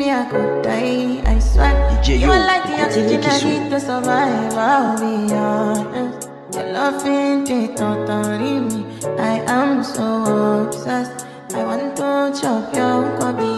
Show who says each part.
Speaker 1: me a good time, I swear.
Speaker 2: DJ,
Speaker 1: you are like the oxygen I need to survive, I'll be honest. Your love ain't it, leave me. I am so obsessed. I want to chop your.